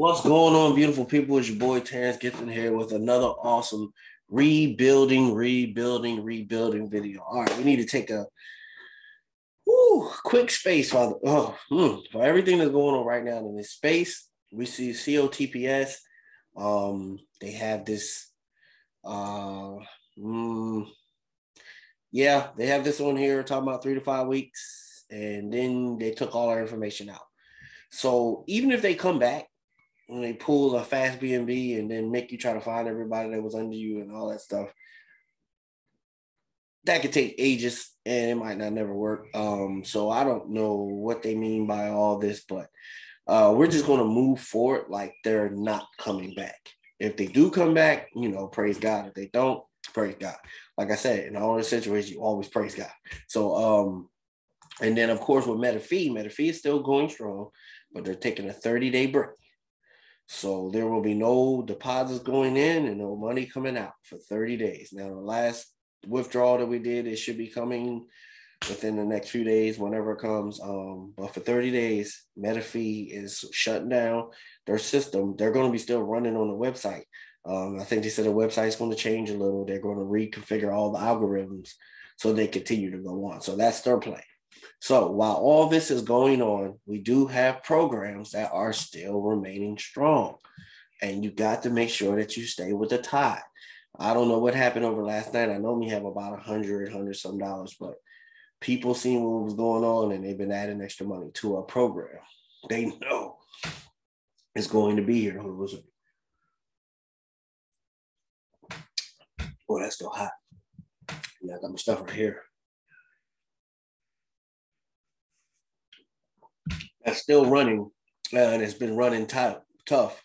What's going on, beautiful people? It's your boy Terrance Gibson here with another awesome rebuilding, rebuilding, rebuilding video. All right, we need to take a whoo, quick space for, oh, hmm, for everything that's going on right now in this space. We see COTPS. Um, they have this. Uh, mm, yeah, they have this on here talking about three to five weeks, and then they took all our information out. So even if they come back and they pull a fast BNB and B and then make you try to find everybody that was under you and all that stuff, that could take ages and it might not never work. Um, so I don't know what they mean by all this, but uh, we're just going to move forward like they're not coming back. If they do come back, you know, praise God. If they don't, praise God. Like I said, in all the situations, you always praise God. So, um, and then of course with MetaFi, MetaFi is still going strong, but they're taking a 30 day break. So there will be no deposits going in and no money coming out for 30 days. Now, the last withdrawal that we did, it should be coming within the next few days, whenever it comes. Um, but for 30 days, MetaFi is shutting down their system. They're going to be still running on the website. Um, I think they said the website is going to change a little. They're going to reconfigure all the algorithms so they continue to go on. So that's their plan. So while all this is going on, we do have programs that are still remaining strong. And you got to make sure that you stay with the tide. I don't know what happened over last night. I know we have about a hundred, hundred some dollars, but people seen what was going on and they've been adding extra money to our program. They know it's going to be here. was it? Oh, that's still hot. Yeah, I got my stuff right here. That's still running, and it's been running tough. Tough.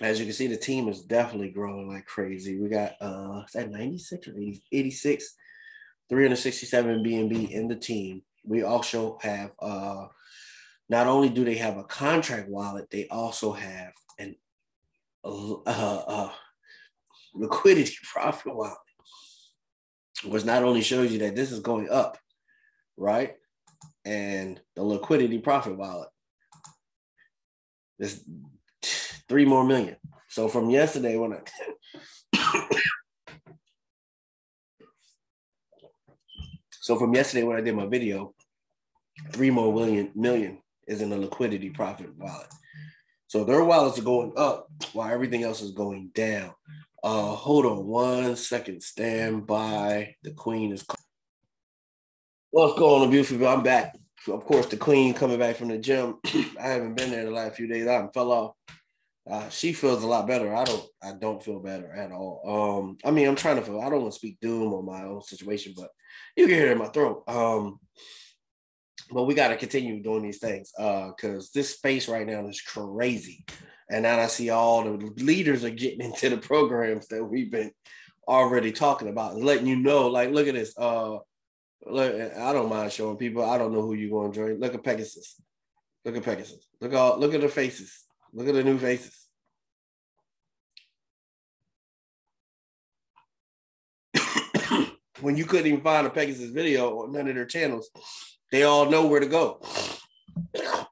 As you can see, the team is definitely growing like crazy. We got uh, is that 96 or 80, 86, 367 BNB in the team. We also have uh, not only do they have a contract wallet, they also have an uh, uh, liquidity profit wallet, which not only shows you that this is going up, right? And the liquidity profit wallet is three more million. So from yesterday when I so from yesterday when I did my video, three more million million is in the liquidity profit wallet. So their wallets are going up while everything else is going down. Uh, hold on one second. Stand by. The queen is. What's going on, beautiful? I'm back. Of course, the queen coming back from the gym. I haven't been there the last few days. I fell off. Uh, she feels a lot better. I don't. I don't feel better at all. Um, I mean, I'm trying to feel. I don't want to speak doom on my own situation, but you can hear it in my throat. Um, but we got to continue doing these things because uh, this space right now is crazy. And now I see all the leaders are getting into the programs that we've been already talking about and letting you know, like, look at this. Uh, look, I don't mind showing people. I don't know who you're going to join. Look at Pegasus. Look at Pegasus. Look at all. Look at the faces. Look at the new faces. when you couldn't even find a Pegasus video on none of their channels, they all know where to go.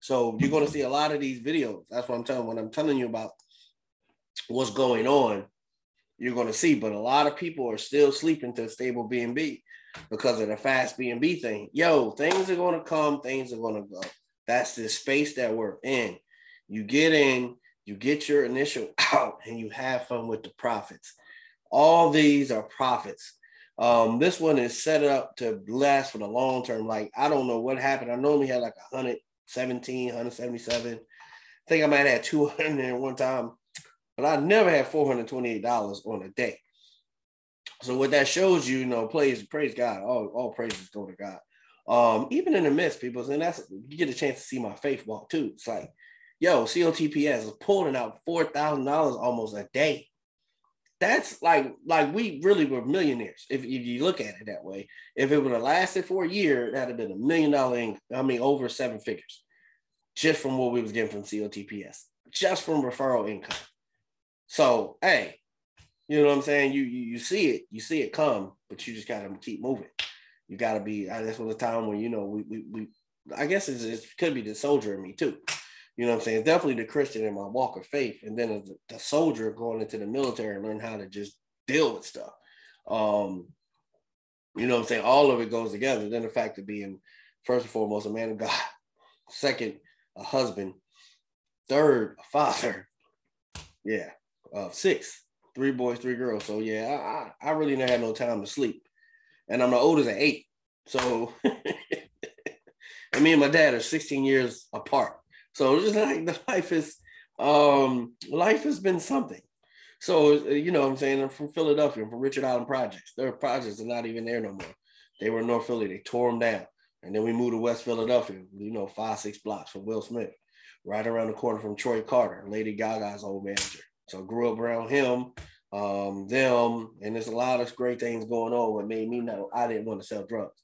So you're going to see a lot of these videos. That's what I'm telling. What I'm telling you about what's going on, you're going to see. But a lot of people are still sleeping to stable BNB because of the fast BNB thing. Yo, things are going to come. Things are going to go. That's the space that we're in. You get in, you get your initial out, and you have fun with the profits. All these are profits. Um, this one is set up to last for the long term. Like, I don't know what happened. I normally had like 117, 177. I think I might have 200 at one time, but I never had $428 on a day. So what that shows you, you know, praise, praise God. All, all praises go to God. Um, even in the midst, people, and that's you get a chance to see my faith walk too. It's like, yo, COTPS is pulling out four thousand dollars almost a day that's like like we really were millionaires if, if you look at it that way. If it would have lasted for a year, that'd have been a million dollar income. I mean, over seven figures, just from what we was getting from COTPS, just from referral income. So hey, you know what I'm saying? You you, you see it, you see it come, but you just gotta keep moving. You gotta be. That's was a time when you know we we, we I guess it could be the soldier in me too. You know what I'm saying? Definitely the Christian in my walk of faith. And then the, the soldier going into the military and learn how to just deal with stuff. Um, you know what I'm saying? All of it goes together. Then the fact of being, first and foremost, a man of God, second, a husband, third, a father. Yeah, uh, six, three boys, three girls. So yeah, I, I really never had no time to sleep. And I'm the oldest at eight. So and me and my dad are 16 years apart. So just like the life is um life has been something. So you know what I'm saying? I'm from Philadelphia, I'm from Richard Allen Projects. Their projects are not even there no more. They were in North Philly, they tore them down. And then we moved to West Philadelphia, you know, five, six blocks from Will Smith, right around the corner from Troy Carter, Lady Gaga's old manager. So I grew up around him, um, them, and there's a lot of great things going on. What made me know I didn't want to sell drugs.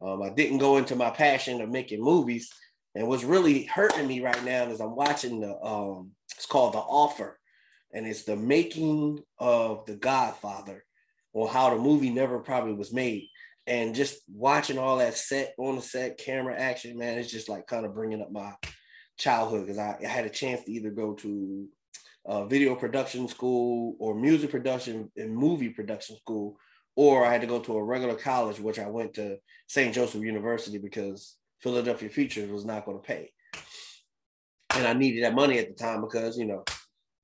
Um, I didn't go into my passion of making movies. And what's really hurting me right now is I'm watching the um, it's called The Offer, and it's the making of The Godfather, or how the movie never probably was made. And just watching all that set on the set, camera action, man, it's just like kind of bringing up my childhood because I, I, had a chance to either go to uh, video production school or music production and movie production school or I had to go to a regular college, which I went to St. Joseph University because Philadelphia Futures was not going to pay. And I needed that money at the time because, you know,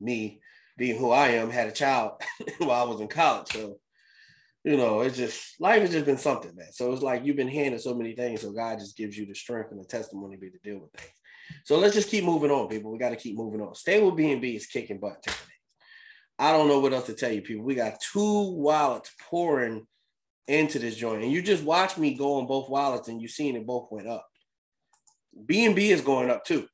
me being who I am, had a child while I was in college. So, you know, it's just life has just been something, man. So it's like you've been handed so many things. So God just gives you the strength and the testimony to be to deal with things. So let's just keep moving on, people. We got to keep moving on. With BNB is kicking butt today. I don't know what else to tell you, people. We got two wallets pouring into this joint, and you just watch me go on both wallets, and you seen it both went up. BNB is going up too.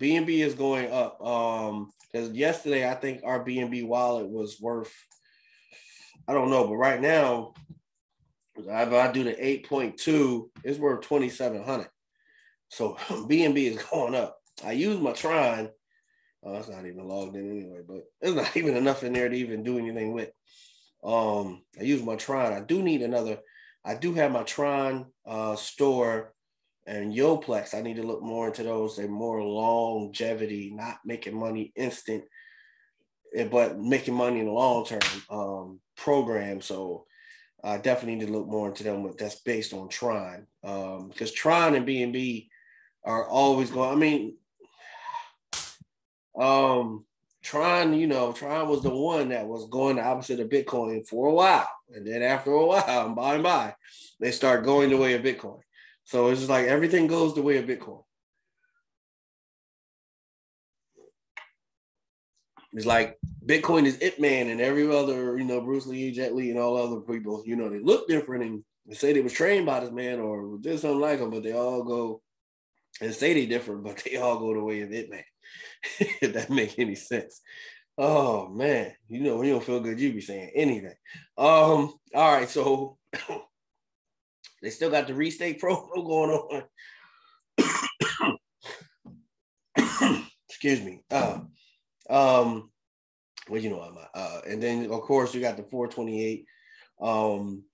BNB is going up. Um, because yesterday I think our BNB wallet was worth, I don't know, but right now, if I do the 8.2, it's worth 2,700. So B&B is going up. I use my Tron Oh, that's not even logged in anyway, but there's not even enough in there to even do anything with. Um, I use my Tron. I do need another. I do have my Tron uh, store and Yoplex. I need to look more into those. They're more longevity, not making money instant, eh, but making money in the long term um, program. So I definitely need to look more into them. But that's based on Tron um, because Tron and B and B are always going. I mean, um, Tron, you know, Tron was the one that was going the opposite of Bitcoin for a while. And then after a while, and by and by, they start going the way of Bitcoin. So it's just like everything goes the way of Bitcoin. It's like Bitcoin is it man and every other, you know, Bruce Lee, Jet Li, and all other people, you know, they look different and say they was trained by this man or did something like him, but they all go and say they different, but they all go the way of it man. if that make any sense. Oh man, you know when you don't feel good, you be saying anything. Um, all right, so they still got the restate promo going on. Excuse me. Uh, um, well, you know I'm uh, and then of course you got the 428 um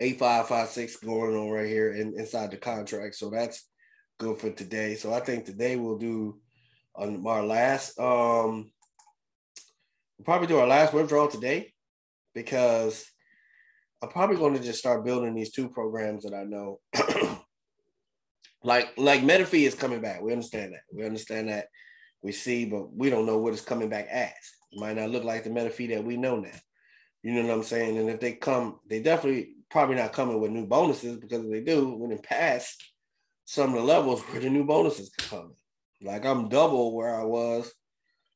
8556 going on right here in, inside the contract. So that's good for today. So I think today we'll do on our last um we'll probably do our last withdrawal today because I'm probably going to just start building these two programs that I know. like like MetaFi is coming back. We understand that. We understand that. We see, but we don't know what it's coming back as. It might not look like the MetaFi that we know now. You know what I'm saying? And if they come, they definitely probably not coming with new bonuses because if they do, when it pass some of the levels where the new bonuses come. Like I'm double where I was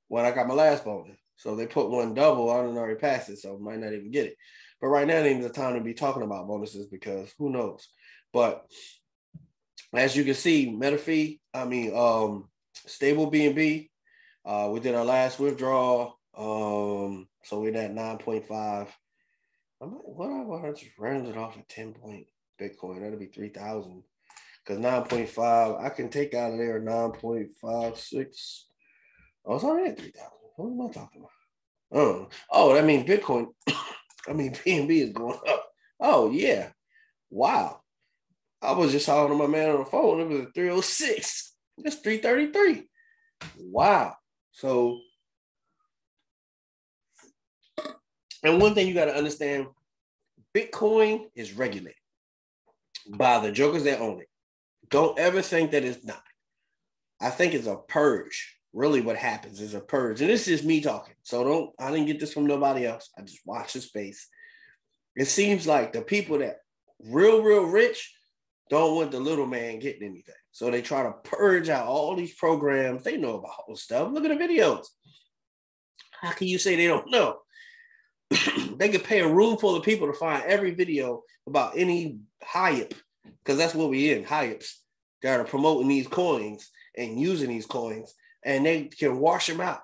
when I got my last bonus. So they put one double, I don't already pass it, so I might not even get it. But right now ain't the time to be talking about bonuses because who knows. But as you can see, MetaFi, I mean, um, stable BNB. Uh, we did our last withdrawal. Um, so we're at 9.5. I'm like, what I want to just round it off at 10 point Bitcoin. That'll be 3,000 because 9.5, I can take out of there 9.56. Oh, it's already at 3,000. What am I talking about? Oh, oh, that means Bitcoin. I mean, BNB is going up. Oh, yeah. Wow. I was just talking to my man on the phone. It was 306. It's 333. Wow. So, and one thing you got to understand Bitcoin is regulated by the jokers that own it. Don't ever think that it's not. I think it's a purge. Really, what happens is a purge. And this is me talking. So don't, I didn't get this from nobody else. I just watch the space. It seems like the people that real, real rich don't want the little man getting anything. So they try to purge out all these programs. They know about all this stuff. Look at the videos. How can you say they don't know? they could pay a room full of people to find every video about any hype, because that's what we in hypes that are promoting these coins and using these coins, and they can wash them out,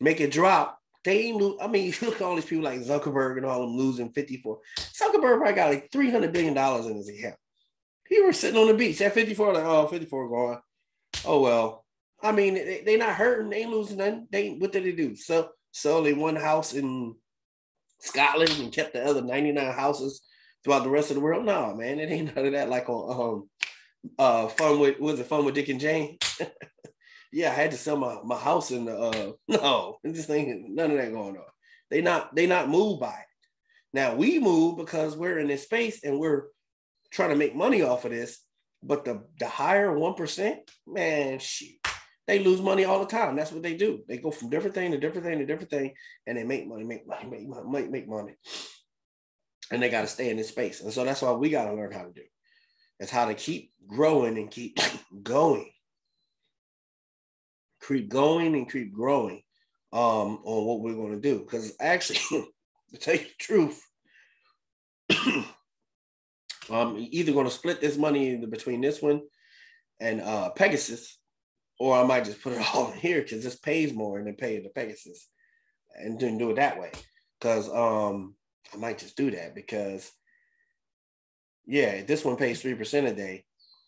make it drop. They ain't lose. I mean, you look at all these people like Zuckerberg and all them losing 54. Zuckerberg probably got like $300 billion in his account. He was sitting on the beach at 54, like, oh, 54 gone. Oh, well. I mean, they, they not hurting. They ain't losing nothing. They what did they do? So, so they one house in Scotland and kept the other 99 houses throughout the rest of the world. No, man, it ain't none of that like on um uh fun with was it fun with Dick and Jane? yeah, I had to sell my, my house in the uh no, this thing none of that going on. They not they not moved by it. Now we move because we're in this space and we're trying to make money off of this. But the the higher one percent, man, shoot, they lose money all the time. That's what they do. They go from different thing to different thing to different thing, and they make money, make money, make money, make money. And they got to stay in this space. And so that's why we got to learn how to do. It's how to keep growing and keep going. Keep going and keep growing um, on what we're going to do. Because actually, to tell you the truth, I'm either going to split this money between this one and uh, Pegasus, or I might just put it all in here because this pays more than paying the Pegasus, and then do it that way. Because um, I might just do that because, yeah, this one pays three percent a day,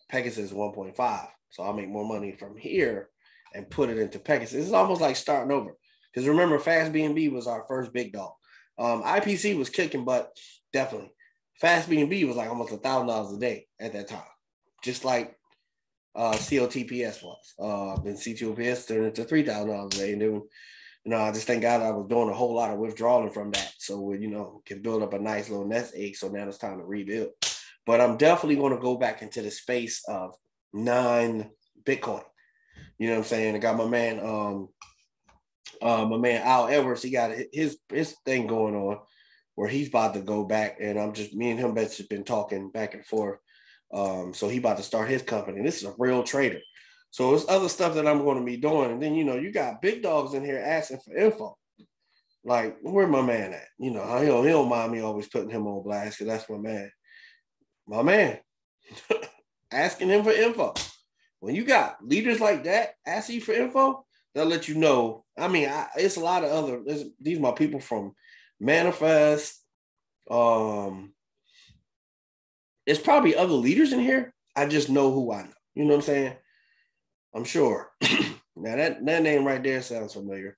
Pegasus is one point five, so I'll make more money from here and put it into Pegasus. It's almost like starting over. Because remember, Fast BNB was our first big dog. Um, IPC was kicking butt, definitely. Fast BNB was like almost a thousand dollars a day at that time, just like uh, COTPS was. Uh, then CTOPS turned into three thousand dollars a day, and then you know I just thank God I was doing a whole lot of withdrawing from that, so we you know can build up a nice little nest egg. So now it's time to rebuild. But I'm definitely going to go back into the space of nine Bitcoin. You know what I'm saying? I got my man, um, uh, my man Al Edwards. He got his his thing going on where he's about to go back, and I'm just me and him just been talking back and forth um, so he about to start his company. This is a real trader. So there's other stuff that I'm going to be doing. And then, you know, you got big dogs in here asking for info. Like, where my man at? You know, he don't, he don't mind me always putting him on blast because that's my man. My man. asking him for info. When you got leaders like that asking for info, they'll let you know. I mean, I, it's a lot of other, these are my people from Manifest, um, there's probably other leaders in here. I just know who I know. You know what I'm saying? I'm sure. now that that name right there sounds familiar.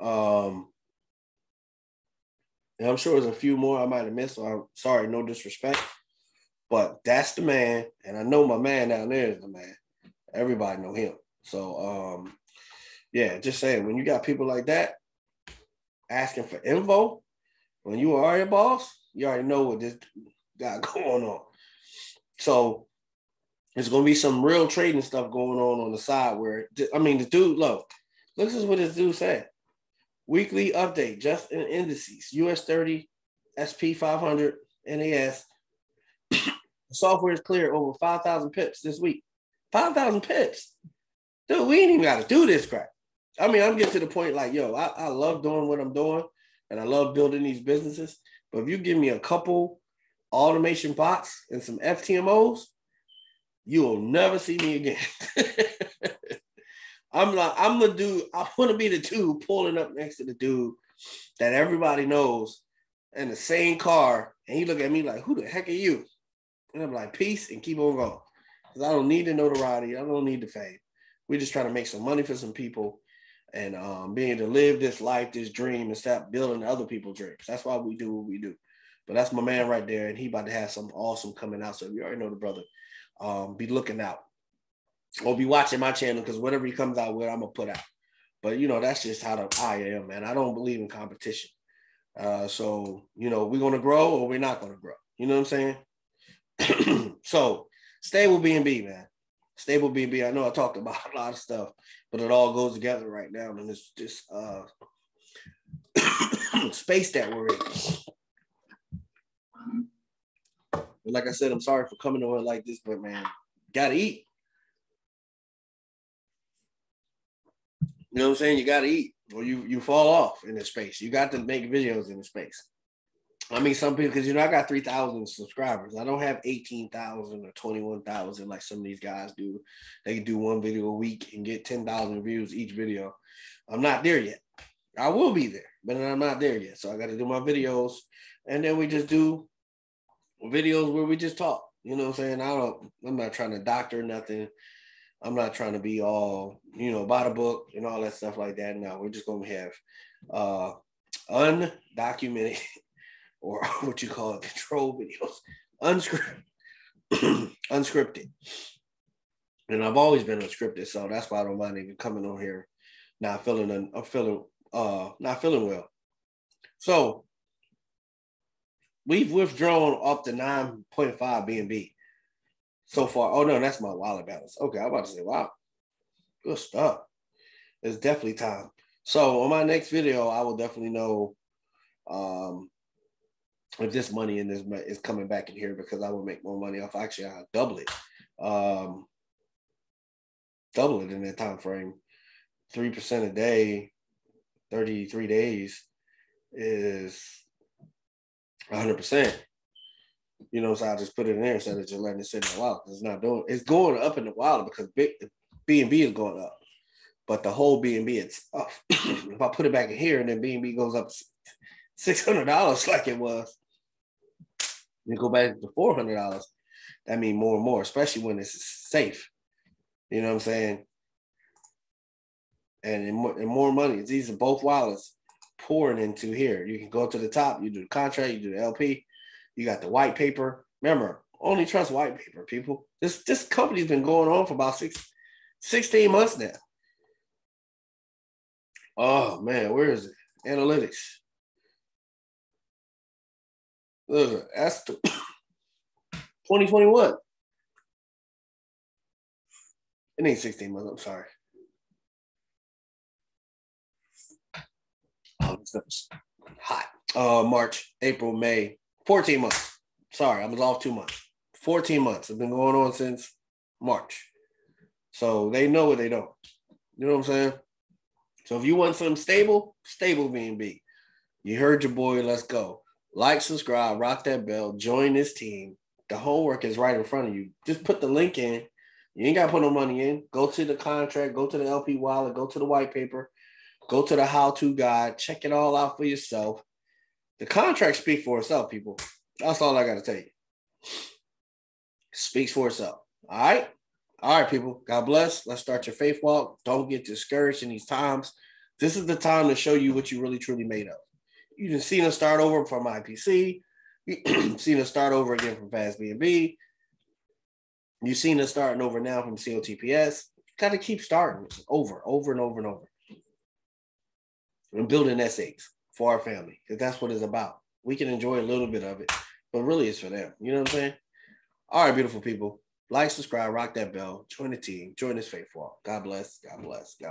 Um, and I'm sure there's a few more I might have missed. So I'm sorry, no disrespect, but that's the man, and I know my man down there is the man. Everybody know him. So um, yeah, just saying when you got people like that asking for info, when you are a boss, you already know what this got going on. So there's gonna be some real trading stuff going on on the side where I mean the dude, look, this is what this dude said. Weekly update, just in indices, US 30, SP 500, NAS. software is clear over 5,000 pips this week. 5,000 pips. Dude, we ain't even got to do this crap. I mean, I'm getting to the point like, yo, I, I love doing what I'm doing and I love building these businesses. But if you give me a couple automation bots and some FTMOs, you will never see me again. I'm like, I'm the dude, I want to be the dude pulling up next to the dude that everybody knows in the same car. And he look at me like, who the heck are you? And I'm like, peace and keep on going. Because I don't need the notoriety. I don't need the fame. We're just trying to make some money for some people and um, being to live this life, this dream, and stop building other people's dreams. That's why we do what we do. But that's my man right there, and he about to have something awesome coming out. So if you already know the brother. Um, be looking out. or be watching my channel because whatever he comes out with, I'm gonna put out. But you know, that's just how the, I am, man. I don't believe in competition. Uh, so you know, we're gonna grow or we're not gonna grow. You know what I'm saying? so stable BNB, man. Stable BNB. I know I talked about a lot of stuff, but it all goes together right now, and it's just uh space that we're in. And like I said, I'm sorry for coming over like this, but man, gotta eat. You know what I'm saying? You gotta eat, or you you fall off in the space. You got to make videos in the space. I mean, some people because you know I got three thousand subscribers. I don't have eighteen thousand or twenty one thousand like some of these guys do. They can do one video a week and get ten thousand views each video. I'm not there yet. I will be there, but I'm not there yet. So I got to do my videos, and then we just do videos where we just talk. You know what I'm saying? I don't. I'm not trying to doctor nothing. I'm not trying to be all, you know, by the book and all that stuff like that. No, we're just gonna have uh undocumented or what you call it, control videos, unscripted, unscripted. And I've always been unscripted, so that's why I don't mind even coming on here, not feeling, I'm feeling, uh, not feeling well. So we've withdrawn up to 9.5 BNB so far. Oh no, that's my wallet balance. Okay, I'm about to say, wow, good stuff. It's definitely time. So on my next video, I will definitely know um, if this money in this is coming back in here because I will make more money off. Actually, I'll double it. Um, double it in that time frame. Three percent a day, 33 days is 100 percent you know, so I just put it in there instead of just letting it sit in the wallet. It's not doing. It's going up in the wallet because B and B is going up, but the whole B and B it's up. if I put it back in here and then B and B goes up six hundred dollars like it was, and go back to four hundred dollars, that means more and more, especially when it's safe. You know what I'm saying? And more, and more money. These are both wallets pouring into here. You can go to the top. You do the contract. You do the LP you got the white paper. Remember, only trust white paper, people. This this company's been going on for about six, 16 months now. Oh man, where is it? Analytics. Look, that's 2021. It ain't 16 months. I'm sorry. Oh, hot. Uh, March, April, May, 14 months. Sorry, I was off two months. 14 months. It's been going on since March. So they know what they don't. You know what I'm saying? So if you want something stable, stable BNB. You heard your boy. Let's go. Like, subscribe, rock that bell, join this team. The homework is right in front of you. Just put the link in. You ain't got to put no money in. Go to the contract, go to the LP wallet, go to the white paper, go to the how to guide, check it all out for yourself. The contract speaks for itself, people. That's all I got to tell you. Speaks for itself. All right. All right, people. God bless. Let's start your faith walk. Don't get discouraged in these times. This is the time to show you what you really truly made of. You have seen us start over from IPC. You've seen us start over again from Fast BNB. You've seen us starting over now from COTPS. Got to keep starting over, over and over and over. And building essays for our family because that's what it's about. We can enjoy a little bit of it, but really it's for them. You know what I'm saying? All right, beautiful people. Like, subscribe, rock that bell, join the team, join this faith walk. God bless. God bless. God